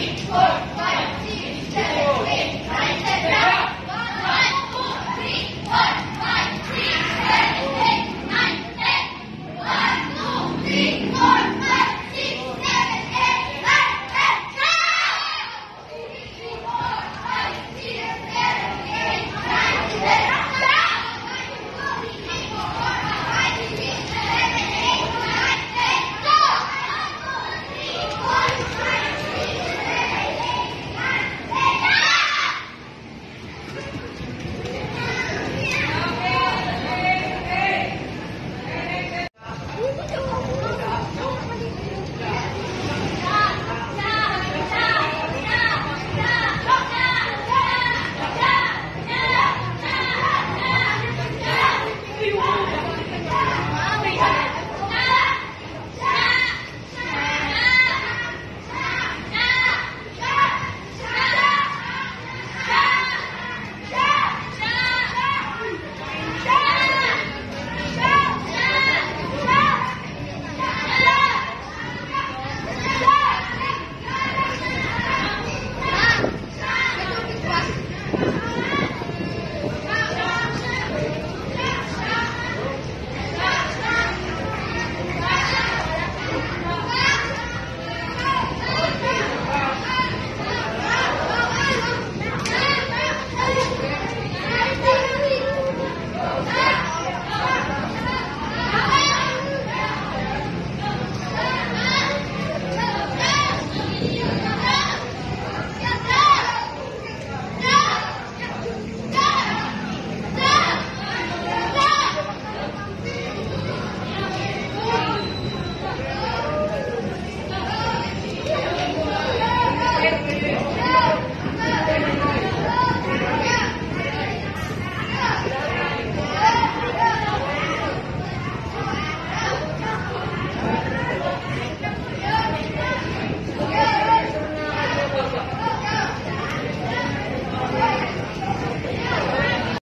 Teamwork.